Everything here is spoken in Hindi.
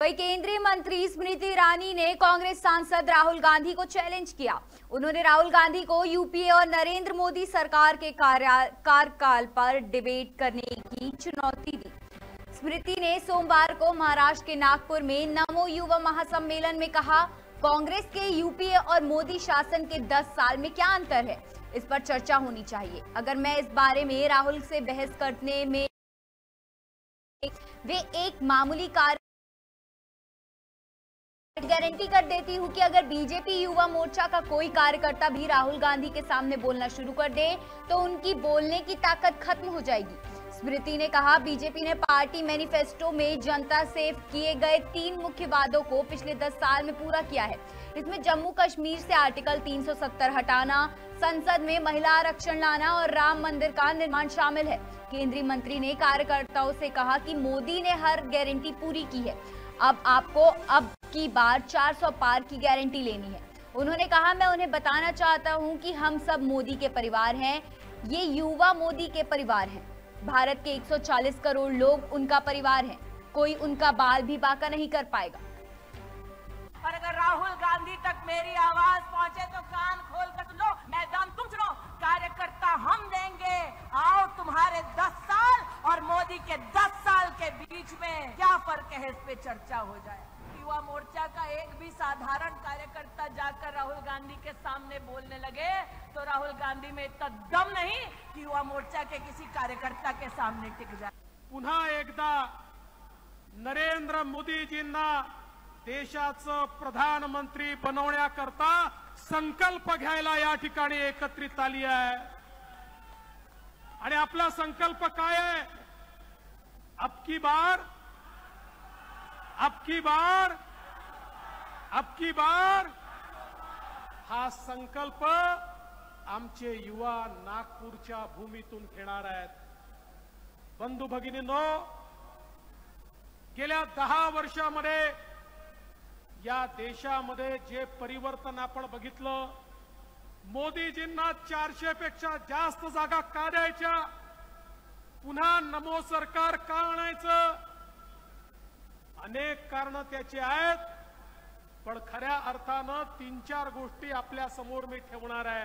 वही केंद्रीय मंत्री स्मृति ईरानी ने कांग्रेस सांसद राहुल गांधी को चैलेंज किया। उन्होंने राहुल गांधी को यूपीए और नरेंद्र मोदी सरकार के कार्यकाल पर डिबेट करने की चुनौती दी। स्मृति ने सोमवार को महाराष्ट्र के नागपुर में नमो युवा महासम्मेलन में कहा, कांग्रेस के यूपीए और मोदी शासन के 10 साल में क्या अंतर है? इस पर चर्चा होनी चाहिए। अगर मैं इस बारे में राहुल से बहस करने में वे एक मामूली कार्य गारंटी कर देती हूँ कि अगर बीजेपी युवा मोर्चा का कोई कार्यकर्ता भी राहुल गांधी के सामने बोलना शुरू कर दे तो उनकी बोलने की ताकत खत्म हो जाएगी। स्मृति ने कहा, बीजेपी ने पार्टी मैनिफेस्टो में जनता से किए गए तीन मुख्य वादों को पिछले दस साल में पूरा किया है। इसमें जम्मू कश्मीर से आर्टिकल 370 हटाना, संसद में महिला आरक्षण लाना और राम मंदिर का निर्माण शामिल है। केंद्रीय मंत्री ने कार्यकर्ताओं से कहा कि मोदी ने हर गारंटी पूरी की है। अब आपको, अब की बार 400 पार की गारंटी लेनी है। उन्होंने कहा, मैं उन्हें बताना चाहता हूँ कि हम सब मोदी के परिवार हैं। ये युवा मोदी के परिवार हैं। भारत के 140 करोड़ लोग उनका परिवार हैं। कोई उनका बाल भी बाका नहीं कर पाएगा। और अगर राहुल गांधी तक मेरी आवाज़ पहुँचे तो कान खोल कर सुनो मैदान तुम चुनो कार्यकर्ता हम देंगे आओ तुम्हारे 10 साल और मोदी के 10 साल के बीच में क्या फ़र्क है इस पे चर्चा हो जाए? युवा मोर्चा का एक भी साधारण कार्यकर्ता जाकर राहुल गांधी के सामने बोलने लगे तो राहुल गांधी में इतना दम नहीं कि युवा मोर्चा के किसी कार्यकर्ता के सामने टिक जाए। पुन्हा एकदा नरेंद्र मोदीजींना देशाचं प्रधानमंत्री बनवण्याकरता संकल्प घ्यायला या ठिकाणी एकत्रित आली आहे. आणि आपला संकल्प काय आहे? अबकी बार अबकी बार अबकी बार हा संकल्प आमचे युवा नागपूरच्या भूमीतून घेणार आहेत. बंधू भगिनींनो गेल्या दहा वर्षामध्ये या देशामध्ये जे परिवर्तन आपण बघितलं मोदीजींना चारशे पेक्षा जास्त जागा का द्यायच्या? पुन्हा नमो सरकार का आणायचं? अनेक कारण त्याची आहेत पण खऱ्या अर्थानं तीन चार गोष्टी आपल्यासमोर मी ठेवणार आहे.